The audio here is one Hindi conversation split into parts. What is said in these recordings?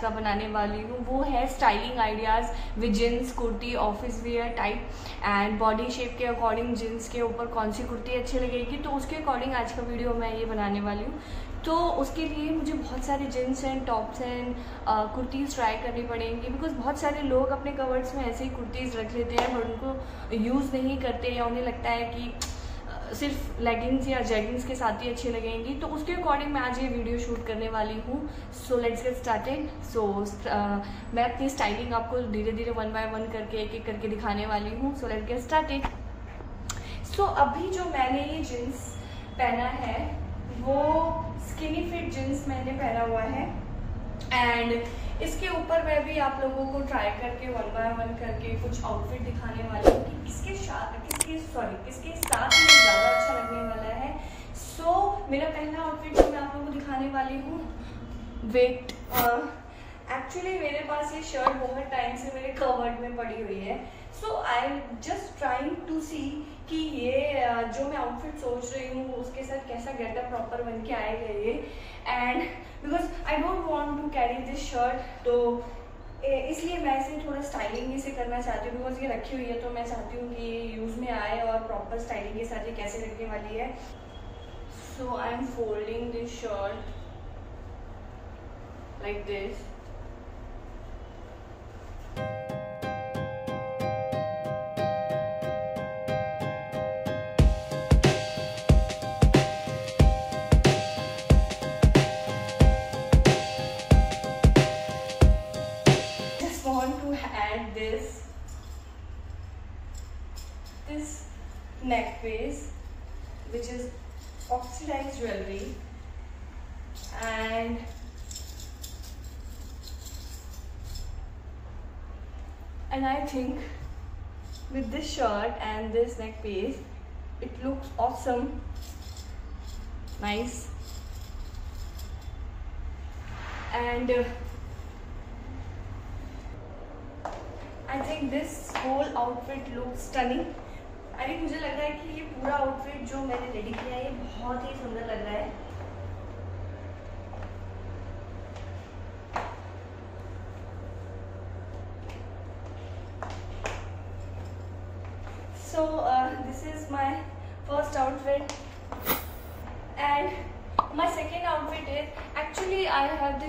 का बनाने वाली हूँ। वो है styling ideas with jeans kurti office wear type and body shape के अकॉर्डिंग जींस के ऊपर कौन सी कुर्ती अच्छी लगेगी। तो उसके अकॉर्डिंग आज का वीडियो मैं ये बनाने वाली हूँ। तो उसके लिए मुझे बहुत सारे jeans and tops and kurtis try करनी पड़ेंगी बिकॉज़ बहुत सारे लोग अपने कवर्स में ऐसे ही कुर्तीज़ रख लेते हैं बट उनको यूज़ नहीं करते या उन्हें लगता है कि सिर्फ़ लेगिंग्स या जेगिंग्स के साथ ही अच्छी लगेंगी तो उसके अकॉर्डिंग मैं आज ये वीडियो शूट करने वाली हूँ। So let's get started so मैं अपनी स्टाइलिंग आपको धीरे धीरे वन बाय वन करके एक एक करके दिखाने वाली हूँ। So let's get started so अभी जो मैंने ये जींस पहना है, वो स्किनी फिट जींस मैंने पहना हुआ है। एंड इसके ऊपर मैं भी आप लोगों को ट्राई करके वन बाय वन करके कुछ आउटफिट दिखाने वाली हूँ कि किसके साथ किसके सॉरी किसके साथ में ज़्यादा अच्छा लगने वाला है। सो so, मेरा पहला आउटफिट जो मैं आप लोगों को दिखाने वाली हूँ वेट एक्चुअली मेरे पास ये शर्ट बहुत टाइम से मेरे कवर्ड में पड़ी हुई है। So I just trying to see कि ये जो मैं आउटफिट सोच रही हूँ, उसके साथ कैसा गेटअप प्रॉपर बन के आएगा ये। And because I don't want to carry this shirt तो इसलिए मैं इसे थोड़ा स्टाइलिंग इसे करना चाहती हूँ। बिकॉज़ ये रखी हुई है तो मैं चाहती हूँ कि ये यूज़ में आए और प्रॉपर स्टाइलिंग के साथ ये कैसे लगने वाली है। So I am folding this shirt like this and I think with this shirt and this neck piece it looks awesome nice and uh, I think this whole outfit looks stunning अभी मुझे लग रहा है कि ये पूरा आउटफिट जो मैंने रेडी किया है ये बहुत ही सुंदर लग रहा है so uh, this is my first outfit and my second outfit is actually I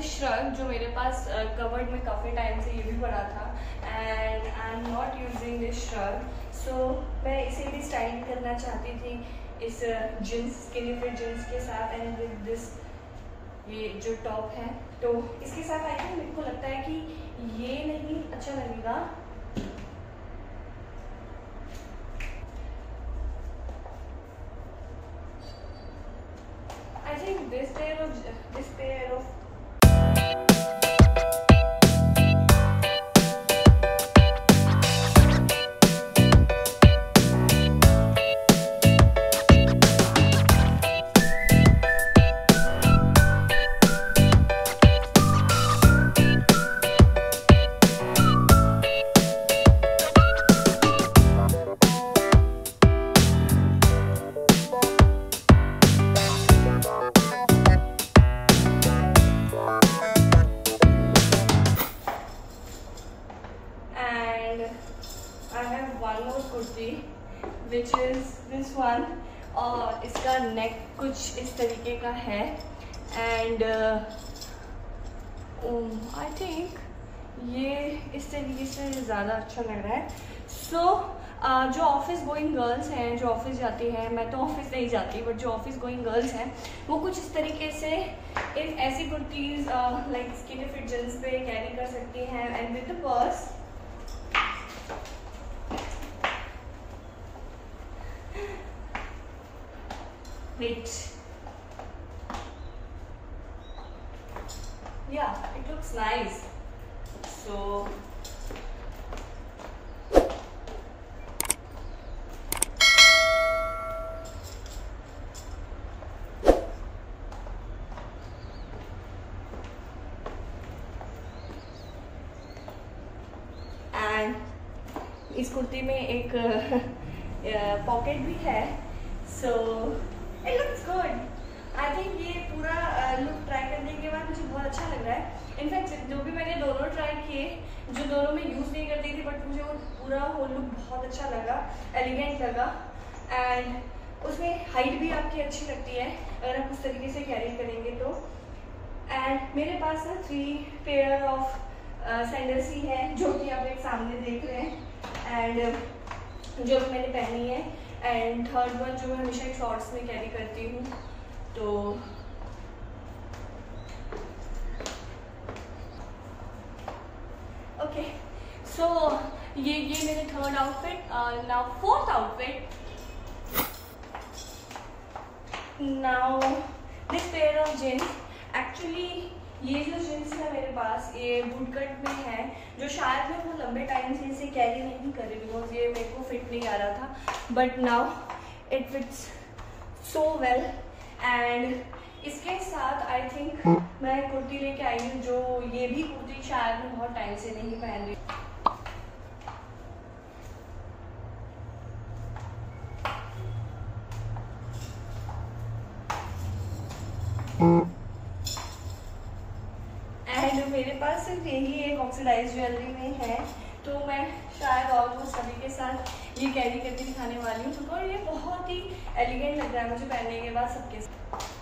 this shrug जो मेरे पास कवर्ड uh, में काफ़ी टाइम से ये भी पड़ा था and I am not using this shrug. So मैं इसे भी स्टाइल करना चाहती थी इस जींस स्किनी फिट जींस के साथ एंड विद दिस ये जो टॉप है तो इसके साथ आई थिंक मेरे को लगता है कि ये नहीं अच्छा लगेगा। I think this pair of this pair of and I think ये इस तरीके से ज़्यादा अच्छा लग रहा है सो so, uh, जो ऑफ़िस गोइंग गर्ल्स हैं जो ऑफ़िस जाती हैं मैं तो ऑफ़िस नहीं जाती बट जो ऑफ़िस गोइंग गर्ल्स हैं वो कुछ इस तरीके से इन ऐसी kurtis like skin fit jeans पे कैरी कर सकती हैं and with purse Wait. It looks nice. So इस कुर्ती में एक पॉकेट भी है so so, it looks good I think ये पूरा लुक ट्राई करने के बाद मुझे बहुत अच्छा लग रहा है। इनफैक्ट जो भी मैंने दोनों ट्राई किए, जो दोनों में यूज़ नहीं करती थी बट मुझे वो पूरा वो लुक बहुत अच्छा लगा एलिगेंट लगा। एंड उसमें हाइट भी आपकी अच्छी लगती है, अगर आप उस तरीके से कैरी करेंगे तो। एंड मेरे पास ना थ्री पेयर ऑफ़ सैंडल्स ही है, जो कि आप एक सामने देख रहे हैं। एंड जो मैंने पहनी है। एंड थर्ड वन जो मैं हमेशा शॉर्ट्स में कैरी करती हूँ। तो सो ये ये मेरे third outfit now fourth outfit now this pair of jeans actually ये जो जींस है मेरे पास, ये बूट कट में है, जो शायद मैं वो लंबे टाइम से इसे कैरी नहीं कर रही बिकॉज़ ये मेरे को फिट नहीं आ रहा था. But now it fits so well and इसके साथ आई थिंक मैं कुर्ती लेके आई हूँ, जो ये भी कुर्ती शायद मैं बहुत टाइम से नहीं पहन रही एंड मेरे पास सिर्फ़ यही एक ऑक्सीडाइज ज्वेलरी में है। तो मैं शायद ऑलमोस्ट सभी के साथ ये कैरी करके दिखाने वाली हूँ। तो ये बहुत ही एलिगेंट लग रहा है मुझे पहनने के बाद सबके साथ।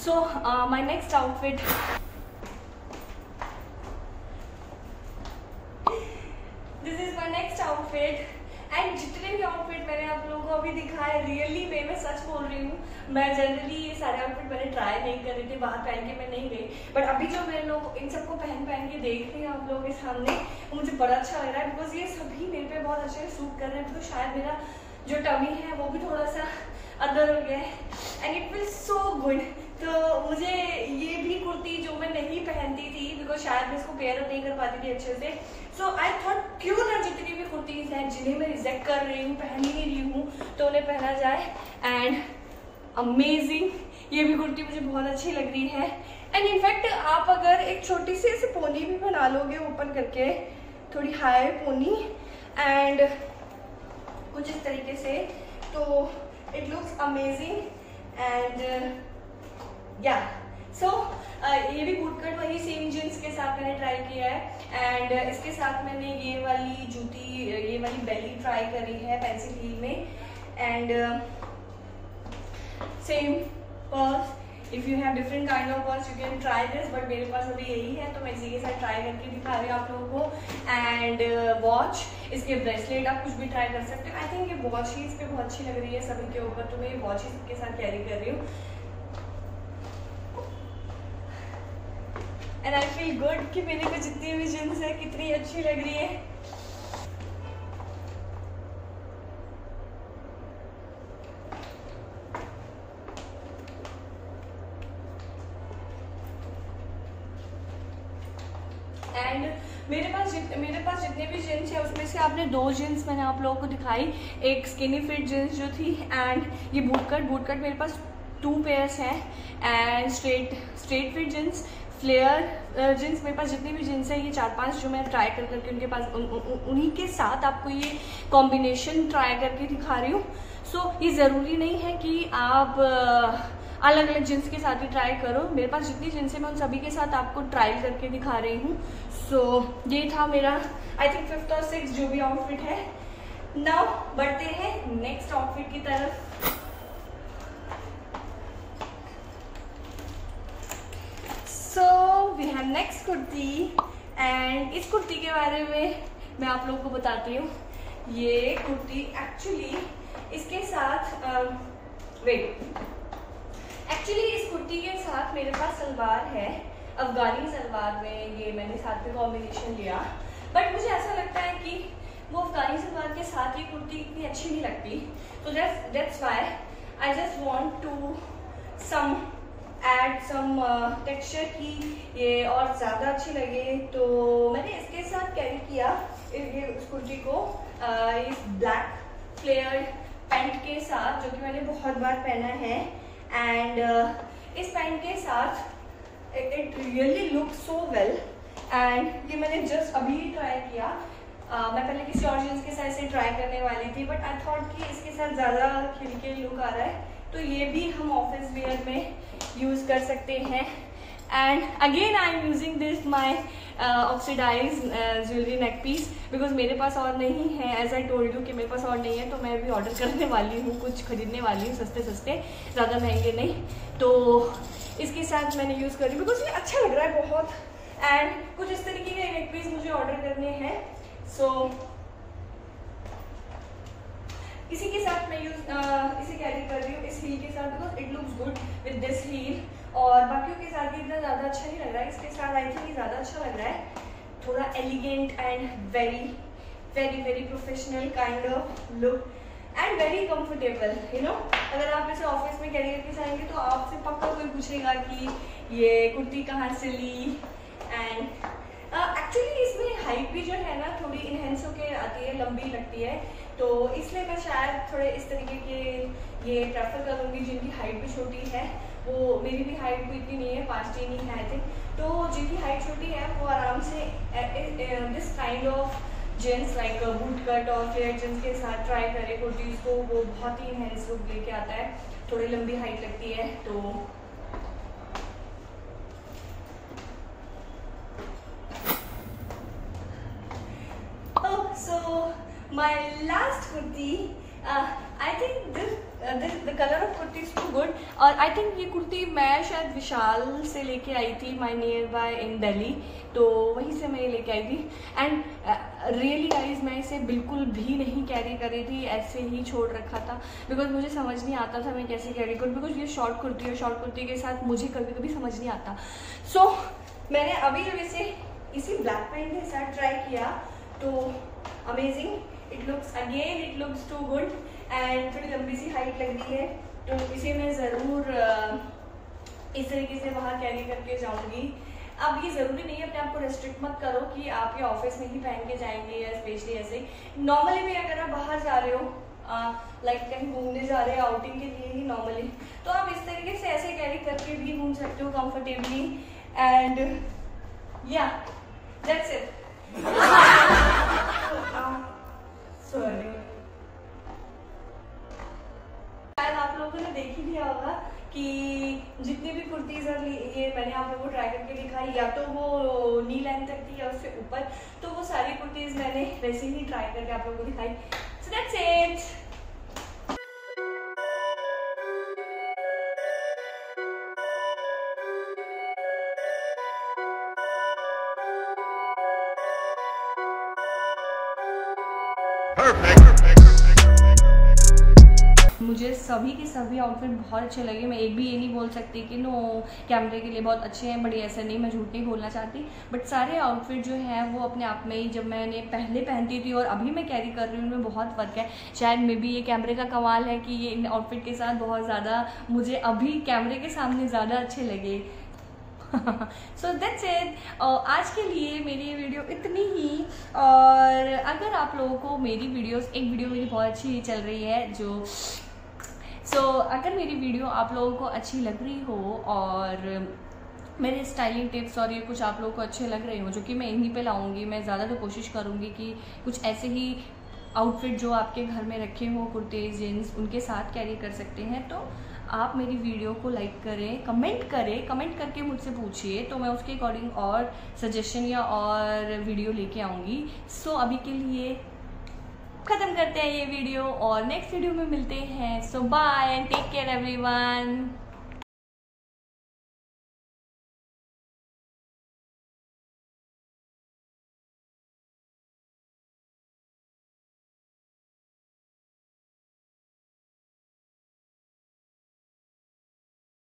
So uh, my next outfit. This is my next outfit and जितने भी आउटफिट मैंने आप लोगों को अभी दिखाए रियली में मैं सच बोल रही हूँ मैं जनरली ये सारे आउटफिट मैंने ट्राई नहीं कर थी बाहर पहन के मैं नहीं गई. बट अभी जो मैं लोग इन सबको पहन पहन के देख रही हूँ आप लोगों के सामने मुझे बड़ा अच्छा लग रहा है बिकॉज़ ये सभी मेरे पे बहुत अच्छे सूट कर रहे हैं तो शायद मेरा जो टमी है वो भी थोड़ा सा अंदर हो गया है. And it will so good तो मुझे ये भी कुर्ती जो मैं नहीं पहनती थी बिकॉज़ शायद मैं इसको पेयर नहीं कर पाती थी अच्छे से। सो आई थॉट क्यों ना जितनी भी कुर्तीज हैं, जिन्हें मैं रिजेक्ट कर रही हूँ, पहन ही रही हूँ तो उन्हें पहना जाए। एंड अमेजिंग ये भी कुर्ती मुझे बहुत अच्छी लग रही है। एंड इनफैक्ट आप अगर एक छोटी सी ऐसे पोनी भी बना लोगे ओपन करके, थोड़ी हाई पोनी एंड कुछ इस तरीके से तो इट लुक्स अमेजिंग एंड या सो ये भी बूट कट वही सेम जींस के साथ मैंने ट्राई किया है एंड uh, इसके साथ मैंने ये वाली जूती ये वाली बेली ट्राई करी है पेंसिल हील में and same purse if you have different kind of purse you can try this but मेरे पास अभी यही है तो मैं इसी के साथ ट्राई करके दिखा रही हूँ आप लोगों को एंड वॉच uh, इसके ब्रेसलेट आप कुछ भी ट्राई कर सकते हो. आई थिंक ये वॉच ही इस पर बहुत अच्छी लग रही है सभी के ऊपर तो मैं ये वॉच ही सबके साथ कैरी कर रही हूँ. एंड आई फील गुड कि मेरे को जितनी भी जींस है कितनी अच्छी लग रही है। एंड मेरे पास मेरे पास जितने भी है, उसमें से आपने दो जींस मैंने आप लोगों को दिखाई। एक स्किनी फिट जींस जो थी एंड ये बूट कट बूट कट मेरे पास टू पेयर्स हैं and straight straight fit jeans flare jeans मेरे पास जितनी भी जींस है ये चार पाँच जो मैं ट्राई कर करके उनके पास उन, उन, उन्हीं के साथ आपको ये कॉम्बिनेशन ट्राई करके दिखा रही हूँ। सो ये ज़रूरी नहीं है कि आप अलग अलग जींस के साथ भी ट्राई करो। मेरे पास जितनी जींस है मैं उन सभी के साथ आपको ट्राई करके दिखा रही हूँ। सो so, ये था मेरा आई थिंक फिफ्थ और सिक्स जो भी आउटफिट है। नाउ बढ़ते हैं नेक्स्ट आउटफिट की तरफ़ so we have next kurti and इस कुर्ती के बारे में मैं आप लोगों को बताती हूँ। ये कुर्ती एक्चुअली इसके साथ वेट um, एक्चुअली इस कुर्ती के साथ मेरे पास सलवार है अफगानी सलवार में ये मैंने साथ में कॉम्बिनेशन लिया। बट मुझे ऐसा लगता है कि वो अफगानी सलवार के साथ ये कुर्ती इतनी अच्छी नहीं लगती। तो that's why I just want to some add some texture की ये और ज़्यादा अच्छी लगे तो मैंने इसके साथ कैरी किया ये कुर्ती को uh, इस ब्लैक फ्लेयर्ड पैंट के साथ जो कि मैंने बहुत बार पहना है। एंड uh, इस पैंट के साथ it really look so well and ये मैंने जस्ट अभी ही ट्राई किया। Uh, मैं पहले किसी और जींस के साथ से ट्राई करने वाली थी बट आई थॉट कि इसके साथ ज़्यादा खिलके लुक आ रहा है। तो ये भी हम ऑफ़िस वेयर में यूज़ कर सकते हैं. And again I am using this my oxidise jewellery neck piece because मेरे पास और नहीं है. एज आई टोल्ड यू कि मेरे पास और नहीं है तो मैं अभी ऑर्डर करने वाली हूँ कुछ खरीदने वाली हूँ सस्ते सस्ते ज़्यादा महँगे नहीं. तो इसके साथ मैंने यूज़ करी बिकॉज़ ये अच्छा लग रहा है बहुत. एंड कुछ इस तरीके के नेक पीस मुझे ऑर्डर करने हैं. सो so, इसी के साथ मैं यूज़ इसे कैरी कर रही हूँ इस हील के साथ because it looks good with this heel और बाकियों के साथ भी इतना ज़्यादा अच्छा नहीं लग रहा है। इसके साथ आई थिंक ज़्यादा अच्छा लग रहा है। थोड़ा elegant and very very very professional kind of look and very comfortable you know अगर आप इसे ऑफ़िस में कैरी करके जाएँगे तो आपसे पक्का कोई पूछेगा कि ये कुर्ती कहाँ से ली? एंड एक्चुअली uh, इसमें हाइट भी जो है ना थोड़ी इनहेंस होके आती है लंबी लगती है। तो इसलिए मैं शायद थोड़े इस तरीके के ये प्रेफर करूँगी, जिनकी हाइट भी छोटी है। वो मेरी भी हाइट भी इतनी नहीं है, पाँच टी नहीं है आई थिंक तो जिनकी हाइट छोटी है, वो आराम से this kind of jeans like boot cut और फ्लेयर जेंट्स के साथ ट्राई करें कुर्तीज़ को। वो बहुत ही इनहेंस लुक लेके आता है। थोड़ी लंबी हाइट लगती है तो so my last kurti uh, I think this the colour of kurti is too good और आई थिंक ये कुर्ती मैं शायद विशाल से लेके आई थी my nearby in Delhi तो वहीं से मैं ये लेके आई थी. एंड रियली गाइज़ मैं इसे बिल्कुल भी नहीं कैरी करी थी ऐसे ही छोड़ रखा था. बिकॉज़ मुझे समझ नहीं आता था मैं कैसे कैरी करूँ. बिकॉज़ ये शॉर्ट कुर्ती है शॉर्ट कुर्ती के साथ मुझे कभी कभी समझ नहीं आता. सो so, मैंने अभी जब इसे इसी ब्लैक पेंट के साथ ट्राई किया. तो amazing it looks again it looks too good and थोड़ी लंबी सी हाइट लग रही है। तो इसे मैं ज़रूर इस तरीके से बाहर कैरी करके जाऊँगी। अब ये ज़रूरी नहीं है, अपने आप को रेस्ट्रिक्ट मत करो कि आप ये ऑफ़िस में ही पहन के जाएँगे या स्पेशली ऐसे। नॉर्मली भी अगर आप बाहर जा रहे हो लाइक कहीं घूमने जा रहे हो आउटिंग के लिए ही नॉर्मली तो आप इस तरीके से ऐसे कैरी करके भी घूम सकते हो कंफर्टेबली एंड या दैट्स इट शायद आप लोगों ने देख ही लिया होगा कि जितनी भी कुर्तीज ये मैंने आप लोगों को ट्राई करके दिखाई, या तो वो नी लेंथ तक थी या उससे ऊपर तो वो सारी कुर्तीज मैंने वैसे ही ट्राई करके आप लोगों को दिखाई। सो दैट्स इट मुझे सभी के सभी आउटफिट बहुत अच्छे लगे। मैं एक भी ये नहीं बोल सकती कि नो कैमरे के लिए बहुत अच्छे हैं, बट ऐसा नहीं, मैं झूठ नहीं बोलना चाहती। बट सारे आउटफिट जो हैं, वो अपने आप में ही, जब मैंने पहले पहनती थी और अभी मैं कैरी कर रही हूँ, उनमें बहुत फ़र्क है। शायद मे बी ये कैमरे का कमाल है कि ये इन आउटफिट के साथ बहुत ज़्यादा मुझे अभी कैमरे के सामने ज़्यादा अच्छे लगे। सो दैट्स इट आज के लिए मेरी वीडियो इतनी ही। और अगर आप लोगों को मेरी वीडियोस एक वीडियो मेरी बहुत अच्छी चल रही है जो सो so, अगर मेरी वीडियो आप लोगों को अच्छी लग रही हो और मेरे स्टाइलिंग टिप्स और ये कुछ आप लोगों को अच्छे लग रहे हो जो कि मैं इन्हीं पे लाऊँगी मैं ज़्यादा तो कोशिश करूँगी कि कुछ ऐसे ही आउटफिट जो आपके घर में रखे हो कुर्ते जीन्स उनके साथ कैरी कर सकते हैं तो आप मेरी वीडियो को लाइक करें कमेंट करें कमेंट करके मुझसे पूछिए तो मैं उसके अकॉर्डिंग और सजेशन या और वीडियो लेके आऊँगी। सो so, अभी के लिए ख़त्म करते हैं ये वीडियो और नेक्स्ट वीडियो में मिलते हैं। So bye and take care everyone